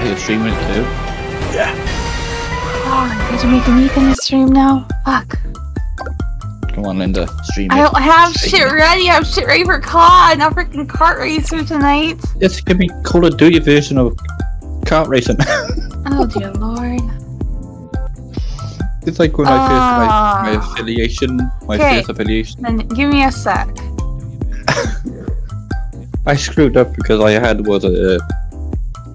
Are you streaming it too? Yeah. Oh, did you make an Ethan the stream now? Fuck. Come on, Linda, stream it. I don't have Stream shit it. ready. I have shit ready for COD, not freaking kart racer tonight. This could be Call of Duty version of kart racing. Oh dear lord. it's like when I first my, my Ah. affiliation, my Okay. first affiliation. Then give me a sec. I screwed up because I had was a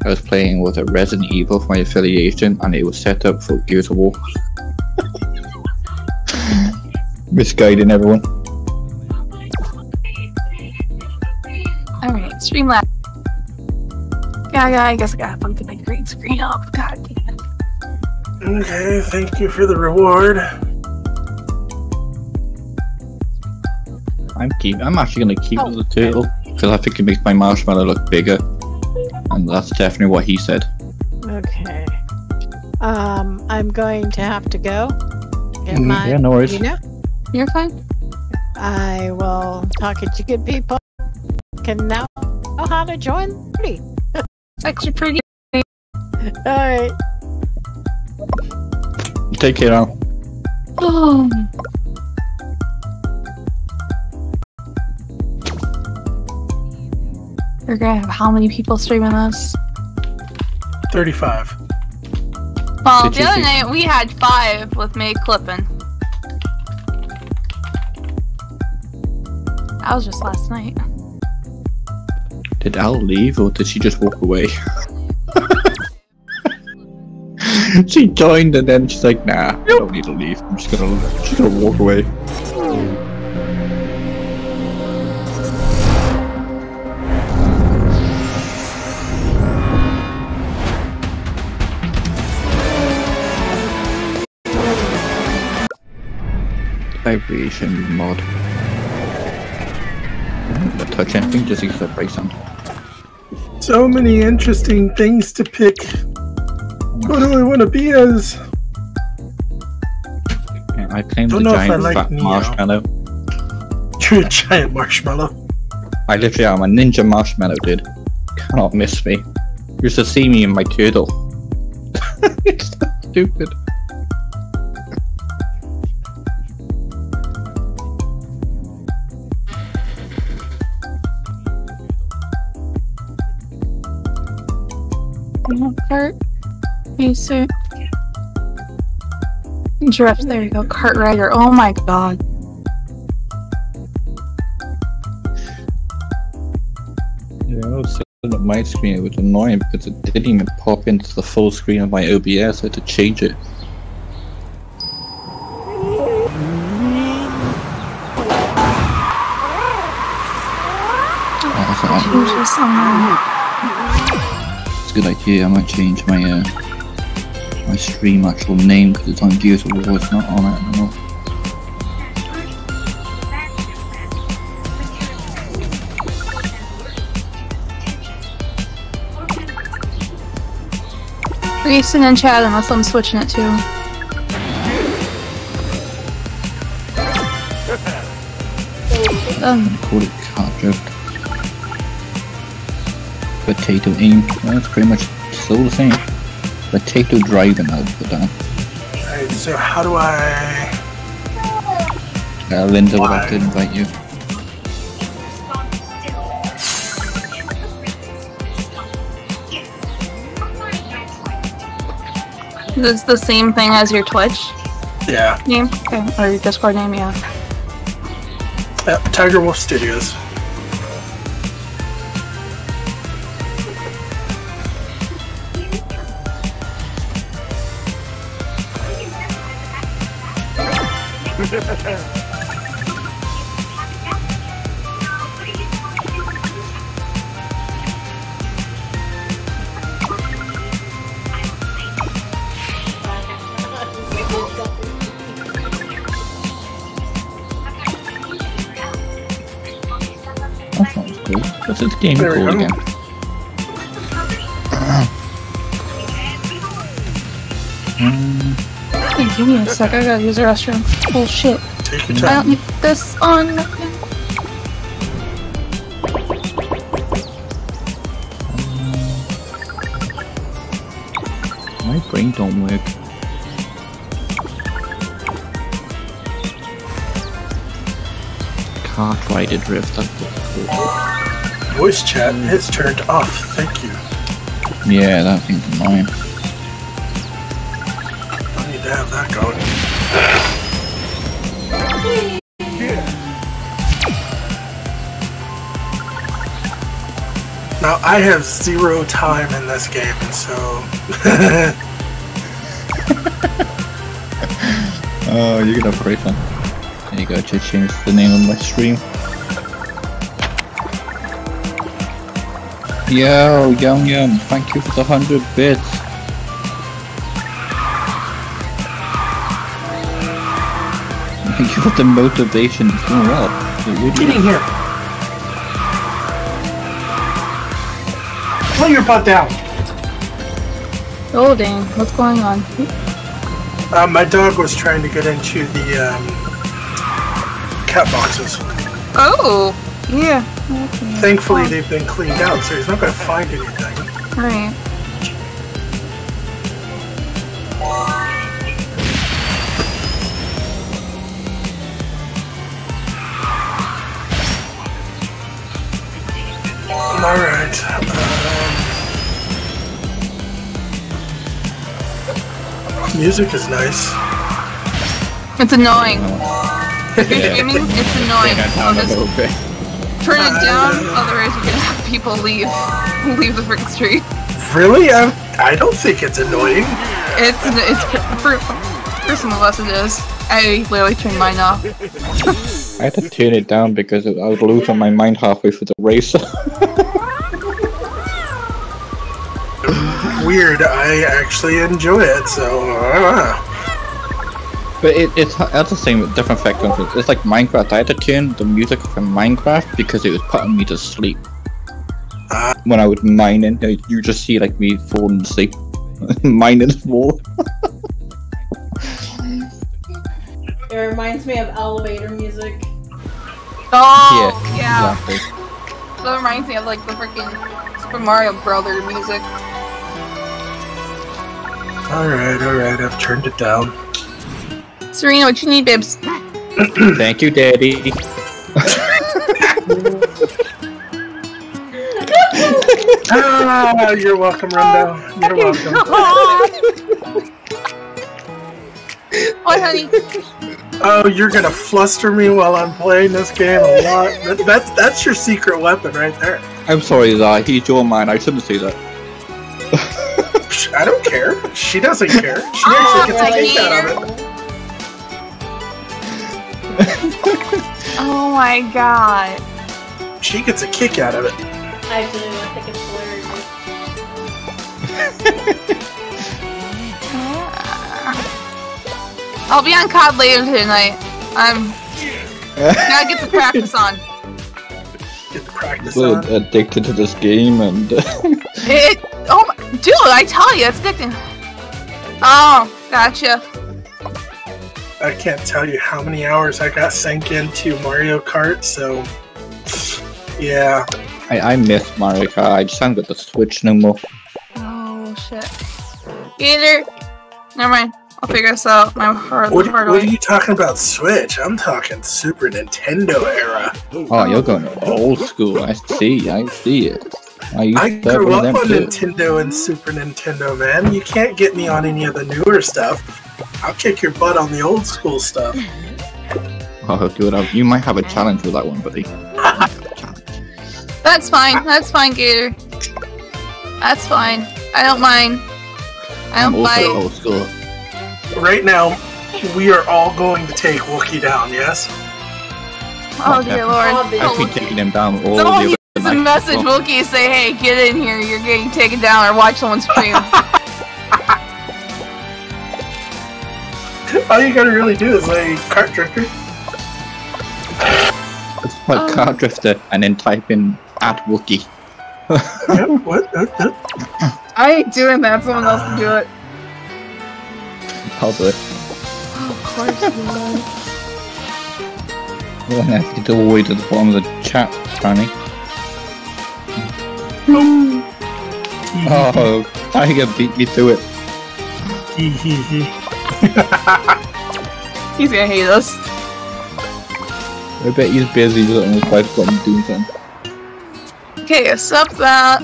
I was playing with a Resident Evil for my affiliation and it was set up for Gears of War. Misguiding everyone. Alright, Streamlabs. Yeah, yeah, I guess I gotta fucking my green screen up. God damn it. Okay, thank you for the reward. I'm keep I'm actually gonna keep Oh. the turtle because I think it makes my marshmallow look bigger. And that's definitely what he said. Okay. Um, I'm going to have to go. Get Mm, my, yeah, no worries. You know, You're fine. I will talk it to you good people. Can now know how to join the party. It's actually pretty. All right. Take care now. Oh. We're gonna have how many people streaming this? 35. Well, Did the other see- night we had five with me clipping. That was just last night. Did Al leave or did she just walk away? she joined and then she's like, nah, I don't need to leave. I'm just gonna she's gonna walk away. Vibration mod. Don't touch anything, just use the on. So many interesting things to pick. What do I want to be as? Yeah, I claim Don't the know if I giant like marshmallow. You're a giant marshmallow. I literally am a ninja marshmallow, dude. Cannot miss me. You should see me in my turtle. it's so stupid. Cart racer. Drift. There you go. Kart rider. Oh my god. Yeah, I was setting up my screen. It was annoying because it didn't even pop into the full screen of my OBS. I had to change it. Oh, good idea. I might change my uh, my stream actual name because it's on Gears of War. It's not on it anymore. Reason and chat unless I'm switching it to. Um, Call it cart drift. Potato aim. Well, that's pretty much still the same. Potato driving. I'll put down. Alright, so how do I. Uh, Linda would like to invite you. Is It's the same thing as your Twitch Yeah. name? Okay. Or your Discord name, yeah. Yep, Tiger Wolf Studios. Game There we called go. again? Hey, give me a sec. I gotta use the restroom. Oh shit. Take your I time. don't need this on. My brain don't work. Kart rider drift. That's cool. Voice chat is turned off. Thank you. Yeah, that thing's annoying. I need to have that going. Now I have zero time in this game, so Oh, you're gonna have great. There you go, to change the name of my stream. Yo, Yum Yum, thank you for the 100 bits. Thank you for the motivation. It's doing well. It get in here. Pull your butt down. Oh dang, what's going on? Uh, my dog was trying to get into the um, cat boxes. Oh, yeah. Okay. Thankfully, they've been cleaned out, so he's not going to find anything. Right. All right. Um, music is nice. It's annoying. If you're Yeah. streaming, it's annoying. Bring it a little bit. Turn it down, otherwise you're gonna have people leave. Leave the freaking street. Really? I, I don't think it's annoying. It's it's for for some of us it is. I literally turned mine off. I had to turn it down because I was losing my mind halfway through the race. Weird. I actually enjoy it, so. Uh, But it, it's that's the same with different factors. It's like Minecraft. I had to turn the music from Minecraft because it was putting me to sleep. Ah. when I was mining, uh, you just see like me falling asleep, mining the wall. It reminds me of elevator music. Oh yeah. exactly. That reminds me of like the freaking Super Mario Brother music. Alright, alright, I've turned it down. Serena, what you need, Bibs? Thank you, Daddy. ah, you're welcome, Rundo. You're welcome. What, honey? Oh, you're gonna fluster me while I'm playing this game a lot. That, that's that's your secret weapon right there. I'm sorry, Zai. He's your man. I shouldn't say that. I don't care. She doesn't care. She Oh, actually gets a I kick out of it. Oh my god. She gets a kick out of it. I do. I think it's hilarious. I'll be on COD later tonight. I'm gotta get the practice on. Get the practice So on. addicted to this game, and It. Oh, my, dude! I tell you, it's addicting. Oh, gotcha. I can't tell you how many hours I got sank into Mario Kart, so yeah. I, I miss Mario Kart. I just haven't got the Switch no more. Oh shit. Either. Never mind. I'll figure this out. My hard, What, hard what are you talking about Switch? I'm talking Super Nintendo era. Oh, you're going old school. I see. I see it. I used I to have grew up on too. Nintendo and Super Nintendo, man. You can't get me on any of the newer stuff. I'll kick your butt on the old school stuff. Oh, dude, I- you might have a challenge with that one, buddy. That's fine. That's fine, Gator. That's fine. I don't mind. I don't also bite. old school. Right now, we are all going to take Wookie down, yes? Oh, oh dear lord. Oh, the- I've Oh, been Wookie. taking him down all Someone the needs other a message, Oh, Wookie, say, hey, get in here, you're getting taken down, or watch someone stream. All you gotta really do is lay cart drifter. It's like Um. Car Drifter and then type in at Wookie. yep, what? I ain't doing that, someone else can do it. I'll do it. Of course you Well, I have to get all the way to the bottom of the chat, Franny. Oh, Tiger beat me to it. He's gonna hate us. I bet he's busy just on his bicycle and doing something. Okay, accept that.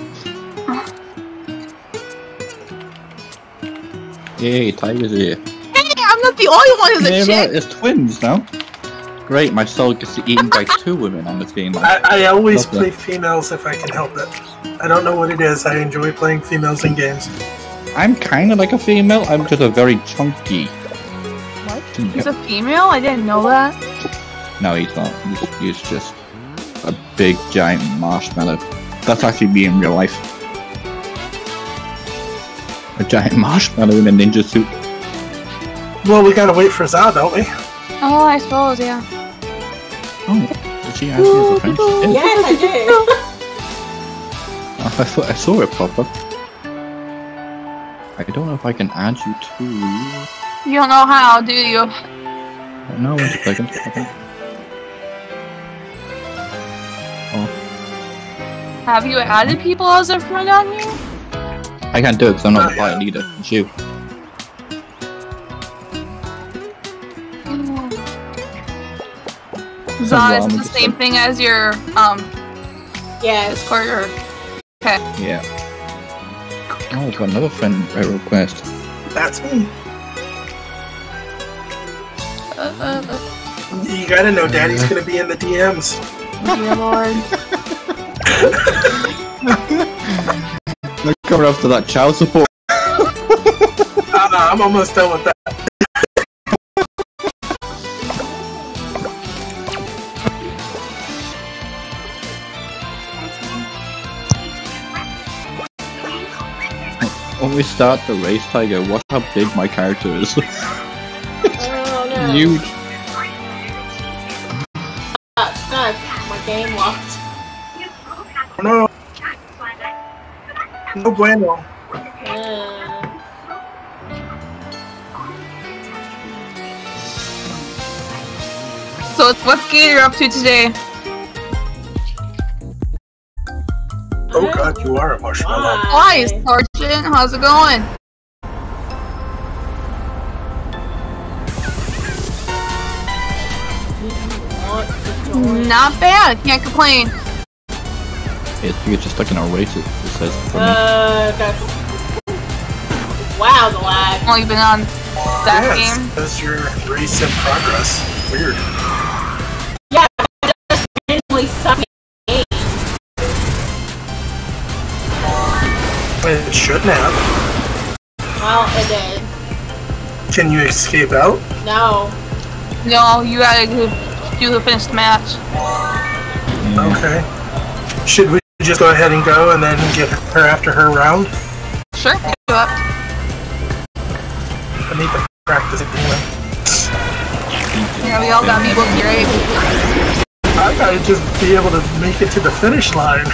Yay, Tiger's here. Hey, I'm not the only one who's a Yeah, chick. right, it's twins now. Great, my soul gets eaten by two women on the team. I, I always Lovely. play females if I can help it. I don't know what it is. I enjoy playing females in games. I'm kind of like a female. I'm just a very chunky. What? He's a female? I didn't know that. No, he's not. He's, he's just a big giant marshmallow. That's actually me in real life. A giant marshmallow in a ninja suit. Well, we gotta wait for Za, don't we? Oh, I suppose, yeah. Oh, did she actually have a friend? Yes, I did. I thought I saw it pop up. I don't know if I can add you to. You don't know how, do you? No, one second. Okay. Have you added people as a friend on you? I can't do it because I'm not Oh, a pilot either. It's you. Zon, is the same thing as your um Yes. Discord or Yeah. Oh, I've got another friend request. That's me. uh, uh, uh, You gotta know Daddy's gonna be in the DMs. dear lord. Look coming after that child support. Uh, I'm almost done with that. We start the race, Tiger, watch how big my character is. Oh no. Huge. Stop, stop. My game locked. No. No bueno. Uh, So what's Gator up to today? Oh god, you are a marshmallow. Hi, Sergeant? How's it going? Want to join? Not bad. Can't complain. It's because you're just stuck in our race, it it says for me. Uh, okay. Wow, the lag. Only been on that yes, game. That's your race in progress. Weird. It shouldn't have. Well, it did. Can you escape out? No. No, you gotta do do the finished match. Okay. Should we just go ahead and go and then get her after her round? Sure. Do it. I need to practice it anyway. Yeah, we all gotta be bookie, right? I gotta just be able to make it to the finish line.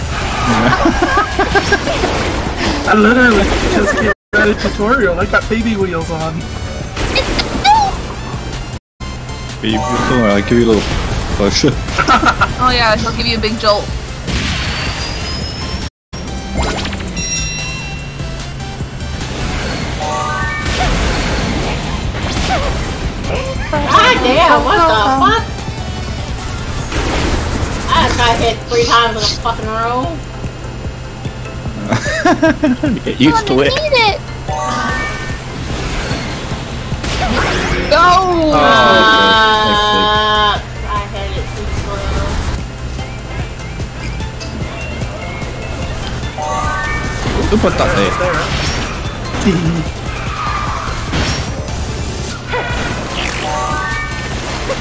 I literally just came out of tutorial. I got baby wheels on. But you, don't I'll give you a little push. Oh yeah, he'll give you a big jolt. God damn, what the oh, fuck? I got hit three times in a fucking row. Get used to it. it. Go. Oh, Uh, okay. I hit it too slow. Who put that there? There.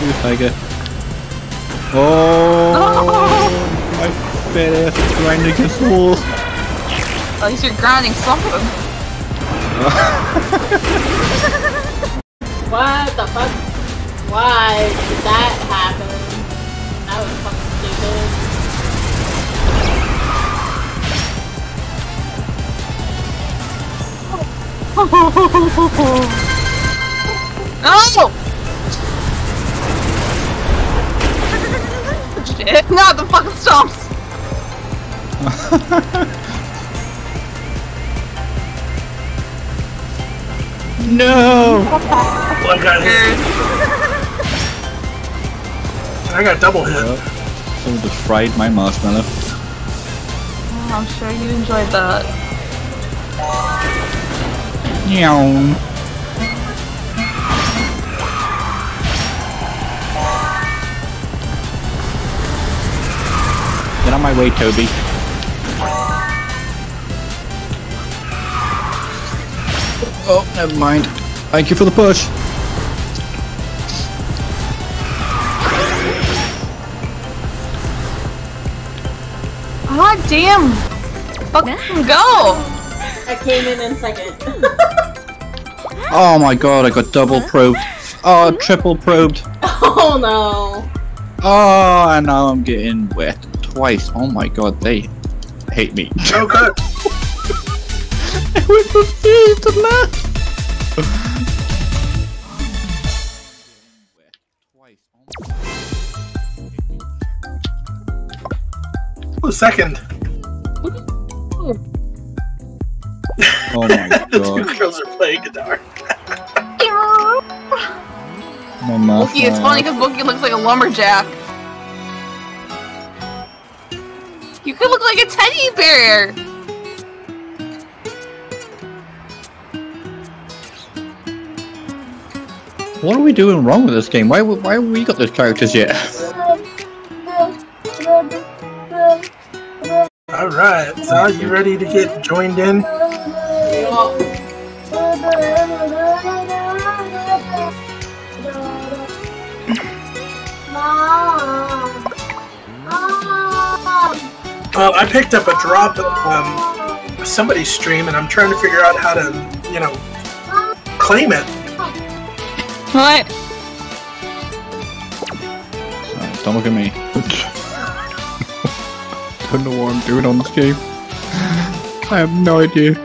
Ooh, Tiger. Oh, my fat ass is grinding against the wall. At least you're grinding something. What the fuck? Why did that happen? That was fucking stupid. No! Shit, not the fucking stumps. No! I got hit. I got double hit. Someone just fried my marshmallow. Oh, I'm sure you enjoyed that. Meow. Get on my way, Toby. Oh, never mind. Thank you for the push. God damn! Fucking go! I came in in second. Oh my god, I got double probed. Oh, triple probed. oh no. Oh, and now I'm getting wet twice. Oh my god, they hate me. Oh, good. I went from first to last. Oh, second. Oh my the two girls are playing guitar. My Bookie, it's funny because Bookie looks like a lumberjack. You could look like a teddy bear! What are we doing wrong with this game? Why why have we got those characters yet? Alright, so are you ready to get joined in? Well, I picked up a drop um, somebody's stream and I'm trying to figure out how to, you know, claim it. What? Alright, don't look at me. don't know what I'm doing on this game. I have no idea.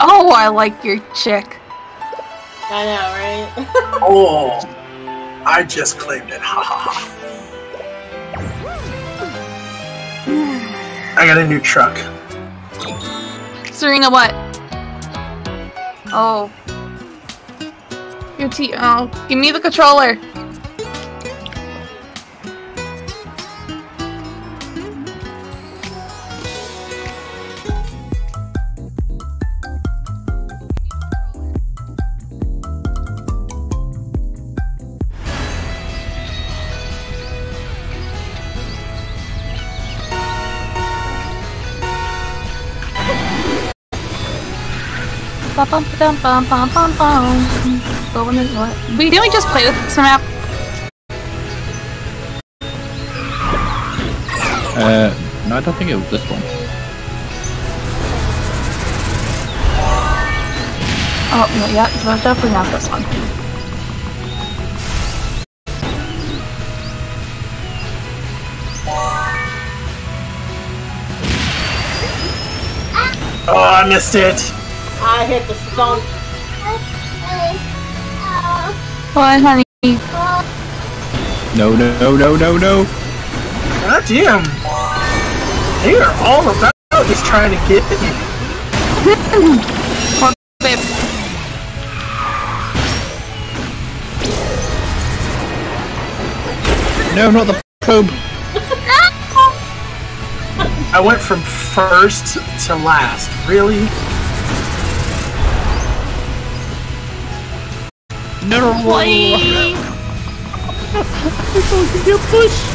Oh, I like your chick. I know, right? Oh, I just claimed it. Ha ha ha. I got a new truck. Serena, what? Oh. Your T. Oh, give me the controller. Bum, bum, bum, bum, bum, bum, bum. Going what? We didn't just play this map? Uh, no, I don't think it was this one. Oh no, yeah, it was definitely not this one. Oh, I missed it. I hit the stump. What, honey? No, no, no, no, no, no. God damn. They are all about just trying to get me. Babe. No, not the probe. I went from first to last. Really? No, Please. you push.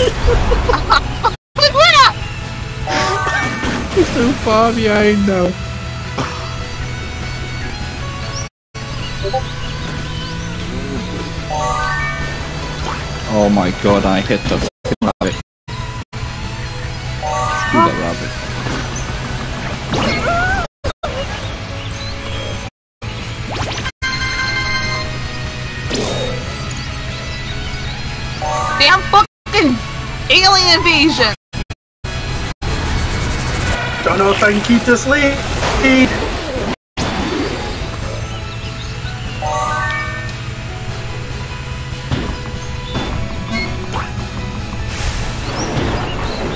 Look what You're so far behind now. Oh my god, I hit the fucking rabbit. Alien. Don't know if I can keep this lead.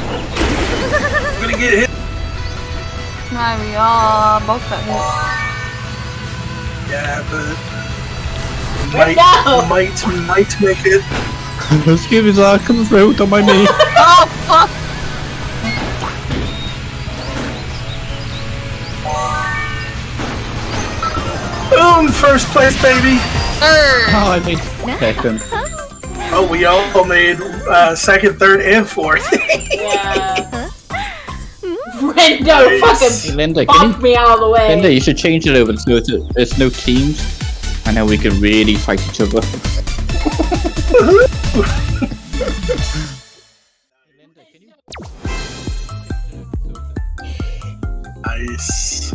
I'm gonna get hit. Nah, we all both got hit. Yeah, but Might, No. might, might make it. Excuse me, sir. Come through. Don't mind me. Oh, fuck. Boom! First place, baby. Third. Oh, I made second. Oh, we all made uh, second, third, and fourth. Yeah. Rendo Nice. Hey, fucking Linda, can bumped you, me out of the way. Linda, you should change it over so it's, it's no teams. And then we can really fight each other. nice.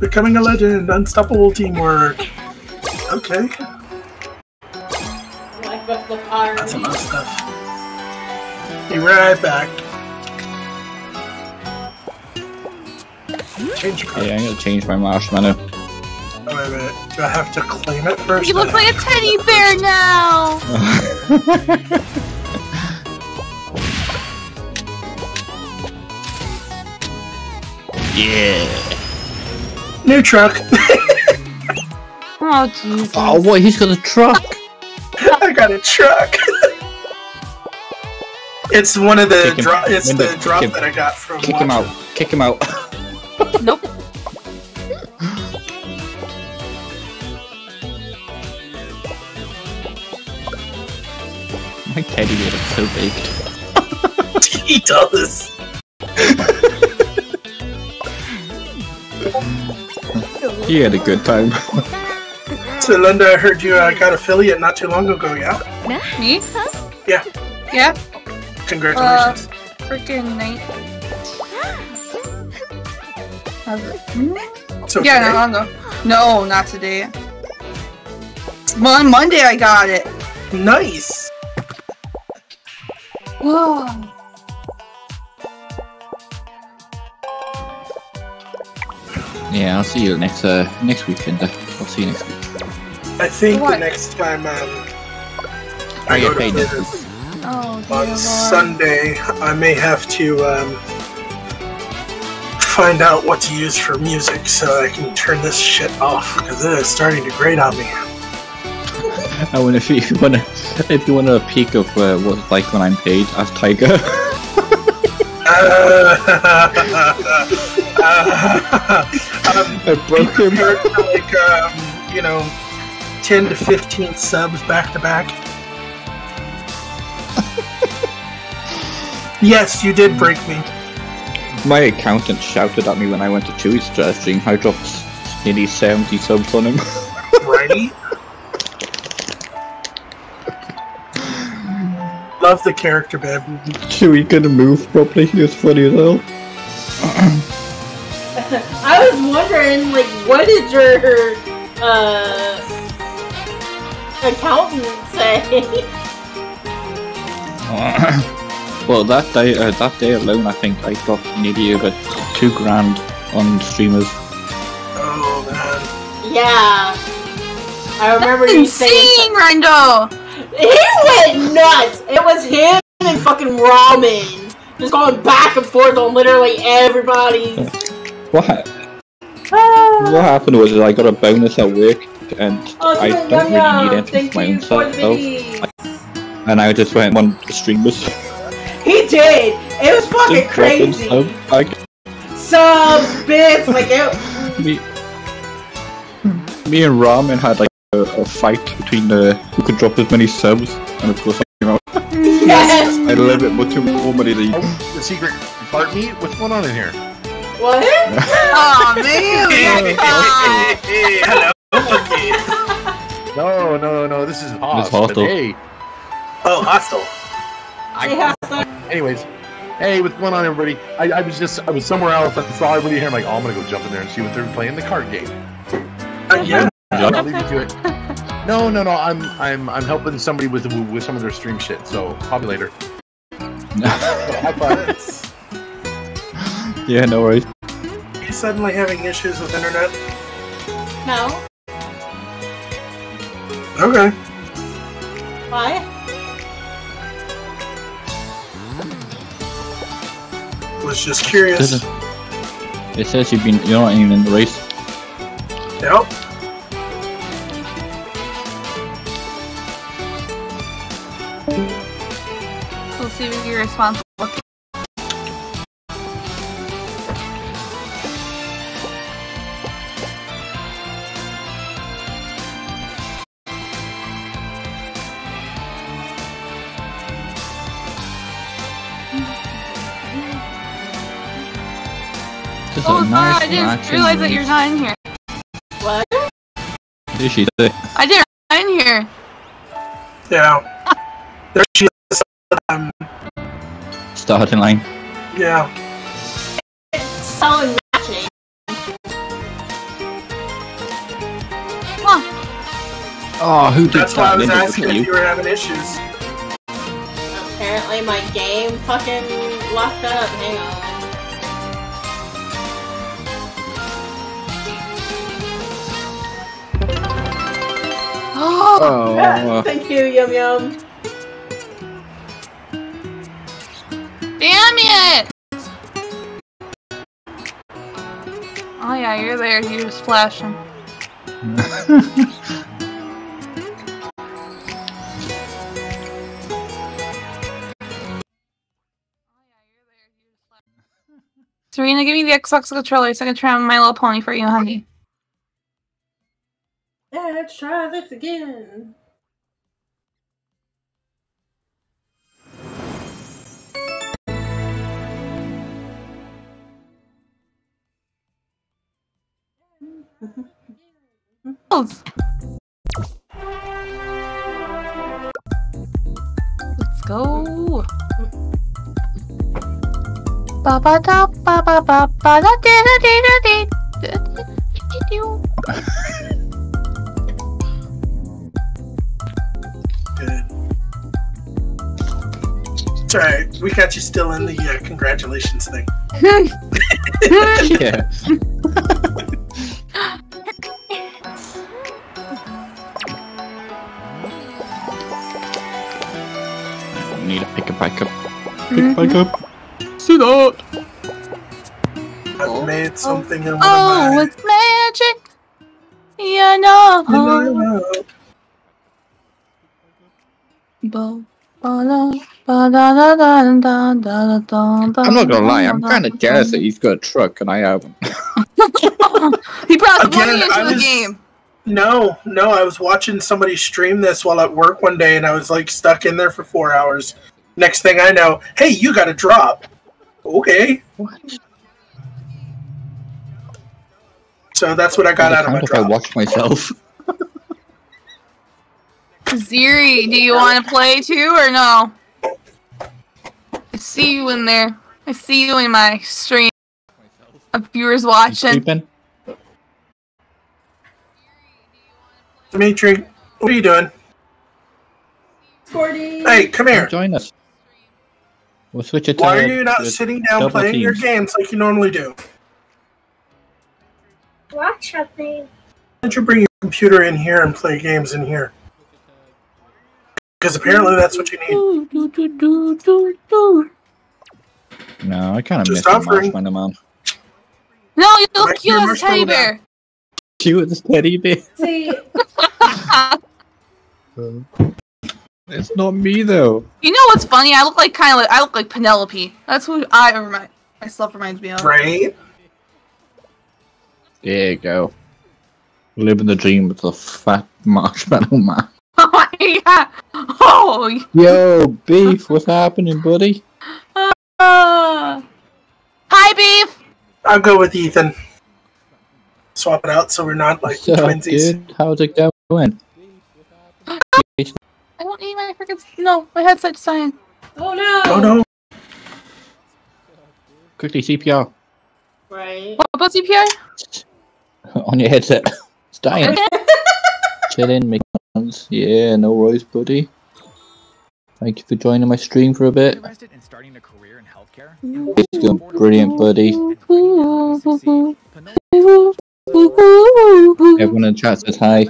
Becoming a legend, unstoppable teamwork. Okay, Life of the party. that's enough stuff. Be right back. Change card. Hey, I'm gonna change my marshmallow. Oh, wait a minute. Do I have to claim it first? He looks like a teddy bear now. yeah. New truck. Oh, Jesus. Oh, what? He's got a truck. I got a truck. it's one of the Kick him. drop. It's the kick drop that I got from. Kick him out. Kick him out. Nope. My teddy bear is so big. he does. He had a good time. So, Linda, I heard you uh, got affiliate not too long ago. Yeah. Me? Huh? Yeah. Yeah. Congratulations. Freaking night. So Yeah, today- not long ago. No, not today. On Monday I got it. nice. Whoa. Yeah, I'll see you next uh next week, Linda. I'll see you next week. I think What? the next time um, I I get paid to next Oh, on Sunday, I may have to um, find out what to use for music so I can turn this shit off because it is starting to grate on me. I wonder if you wanna if you want a peek of uh, what it's like when I'm paid as Tiger. I broke him. like um, you know, ten to fifteen subs back to back. yes, you did break me. My accountant shouted at me when I went to Chewie's stream. I dropped nearly 70 subs on him. Right? Love the character, babe. Chewie couldn't move properly. He was funny as hell. I was wondering, like, what did your uh, accountant say? well, that day, uh, that day alone, I think I dropped nearly over two grand on streamers. Oh man. yeah. I remember That's you saying insane, Rendo. He went nuts. It was him and fucking ramen, just going back and forth on literally everybody. What? ha- What happened was I got a bonus at work, and Oh, I don't really Yum, need anything for my own self, and I just went on the streamers. He did. It was fucking Just crazy. subs. Like, Subs, bits, like it. me, me and Ramen had like a, a fight between uh, who could drop as many subs, and of course I came out. Yes. I had a little bit more, too, more money than you. The secret part meat? What's going on in here? What? Oh man. Oh. Hey, hello. No, no, no. This is Hoss. but hostile. Hey, Oh, hostile. Yeah. anyways. Hey, what's going on, everybody? I, I was just, I was somewhere else. I saw everybody here. I'm like, oh, I'm gonna go jump in there and see what they're playing the card game. Uh, yeah. I'll leave you to it. No, no, no. I'm, I'm, I'm helping somebody with with some of their stream shit. So I'll be later. Have fun. yeah, no worries. You suddenly having issues with internet? No. Okay. Why? Was just curious. It says you've been, you're not even in the race. Yep. We'll see if you're responsible. Just Oh, sorry, nice, I didn't realize that you're not in here. What? Did she say? I didn't in here. Yeah. There she is. Um, Starting line. yeah. It's selling matching. Oh, who did That's why I was Linda, asking wasn't if you? you were having issues. Apparently my game fucking locked up. Hang on. Oh, Oh, Thank you, Yum Yum. Damn it! Oh yeah, you're there. You're just flashing. Serena, give me the Xbox controller so I can try My Little Pony for you, honey. Yeah, let's try this again. Let's go. Ba ba da ba ba ba ba da da da da da da. It's alright. We got you still in the uh, congratulations thing. yeah. pick it back up. Pick it back up. See that? I've oh. made something in one Oh, of my. it's magic. Yeah, no. Ba- ba- da- ba- da- da- da- da- da- da- da- I'm not gonna lie, I'm kind of jealous that he's got a truck and I haven't. he brought Again, money into I the was- game. No, no, I was watching somebody stream this while at work one day and I was like stuck in there for four hours. Next thing I know, hey, you got a drop. Okay. What? So that's what I got out of my if I drop. watch myself. Ziri, do you want to play too or no? I see you in there. I see you in my stream of viewers watching. Dimitri, what are you doing? Sporty. Hey, come here. Join us. We'll switch it to Why are you not sitting down double playing your games like you normally do? Watch something. Why don't you bring your computer in here and play games in here? Because apparently that's what you need. Do, do, do, do, do, do. No, I kind of miss Just the offering. marshmallow man. No, you look Right, cute your as a marshmallow teddy man. bear. Cute as teddy bear. See, um, It's not me though. You know what's funny? I look like kind of like I look like Penelope. That's who I remind myself reminds me of. Right? There you go. Living the dream with the fat marshmallow man. Oh my god! Oh, Yo, beef, what's happening, buddy? uh, hi, beef. I'll go with Ethan. Swap it out so we're not like What's up, twinsies. dude? How's it going? I don't need my freaking no. My headset's dying. oh no. Oh no. Quickly, CPR Right. What about CPR? on your headset. It's dying. Chilling, making sounds. Yeah, no worries, buddy. Thank you for joining my stream for a bit. Interested starting a career in healthcare? It's going brilliant, buddy. Everyone in chat says hi.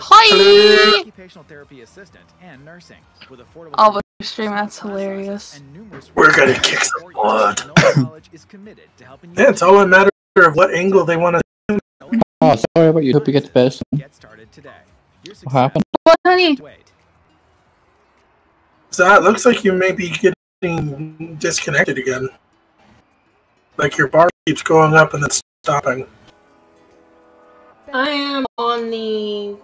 Hi. Occupational therapy assistant and nursing with affordable Oh, stream, that's hilarious. We're gonna kick some butt. Knowledge College is committed to helping Yeah, it's all a matter of what angle they want to. Hi, Oh, sorry about you. Hope you get the best. Get started today. What happened? What, honey? Wait. So it looks like you may be getting disconnected again. Like your bar keeps going up and then stopping. I am on the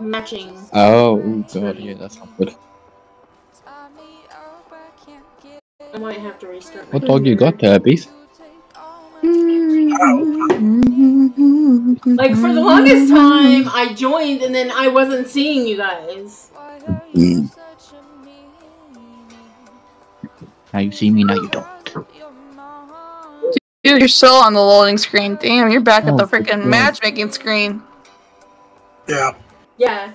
matching. Oh, ooh, god, yeah, that's not good. I might have to restart. my What dog you got computer. there, Beef? Like for the longest time, I joined and then I wasn't seeing you guys. Now you see me, now you don't. Dude, you're still on the loading screen. Damn, you're back at Oh, the freaking matchmaking screen. Yeah. Yeah.